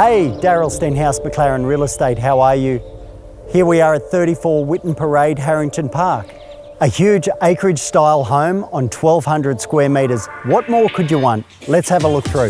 Hey, Daryl Stenhouse, McLaren Real Estate, how are you? Here we are at 34 Whitten Parade, Harrington Park. A huge acreage style home on 1200 square metres. What more could you want? Let's have a look through.